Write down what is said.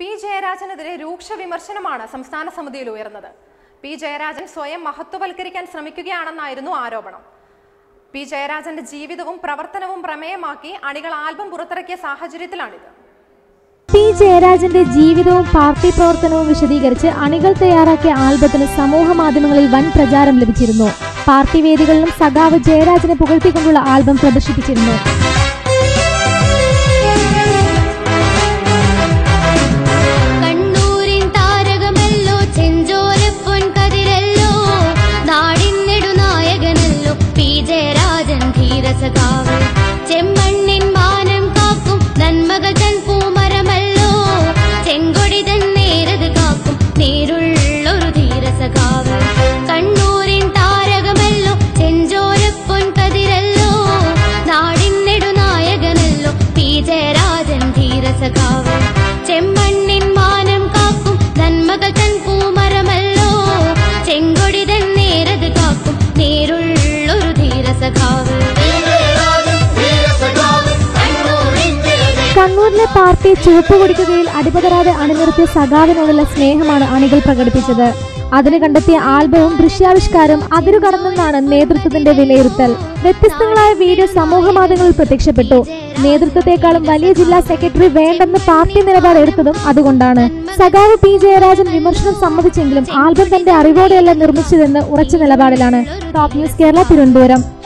P ജയരാജനെതിരെ രൂക്ഷ വിമർശനമാണ് സംസ്ഥാന സമിതിയിൽ ഉയർന്നത്. പി ജയരാജൻ സ്വയം മഹത്വവൽക്കരിക്കാൻ ശ്രമിക്കുകയാണെന്നായിരുന്നു ആരോപണം. പി ജയരാജന്റെ ജീവിതവും പ്രവർത്തനവും പ്രമേയമാക്കി അണികൾ ആൽബം പുറത്തിറക്കിയ സാഹചര്യത്തിലാണിത്. പി ജയരാജന്റെ ജീവിതവും പാർട്ടി പ്രവർത്തനവും വിശദീകരിച്ച് അണികൾ തയ്യാറാക്കിയ ആൽബത്തിന് സമൂഹ മാധ്യമങ്ങളിൽ വൻ പ്രചാരം ലഭിച്ചിരുന്നു. പാർട്ടി വേദികളിലും സഖാവ് ജയരാജനെ പുകഴ്ത്തിക്കൊണ്ടുള്ള ആൽബം പ്രദർശിപ്പിച്ചിരുന്നു. കണ്ണൂരിലെ പാർട്ടി ചുവപ്പ് കുടിക്കുകയിൽ അടിപതരാതെ അണിനിർത്തിയ സഖാവിനോടുള്ള സ്നേഹമാണ് അണികൾ പ്രകടിപ്പിച്ചത്. അതിന് കണ്ടെത്തിയ ആൽബവും ദൃശ്യാവിഷ്കാരം അതിരുകടന്നെന്നാണ് നേതൃത്വത്തിന്റെ വിലയിരുത്തൽ. വ്യത്യസ്തങ്ങളായ വീഡിയോ സമൂഹ മാധ്യമങ്ങളിൽ പ്രത്യക്ഷപ്പെട്ടു. നേതൃത്വത്തെക്കാളും വലിയ ജില്ലാ സെക്രട്ടറി വേണ്ടെന്ന് പാർട്ടി നിലപാട് എടുത്തതും അതുകൊണ്ടാണ്. സഖാവ് പി. ജയരാജൻ വിമർശനം സമ്മതിച്ചെങ്കിലും ആൽബം തന്റെ അറിവോടെയല്ല നിർമ്മിച്ചതെന്ന് ഉറച്ച നിലപാടിലാണ്. Top news Kerala Thiruvananthapuram.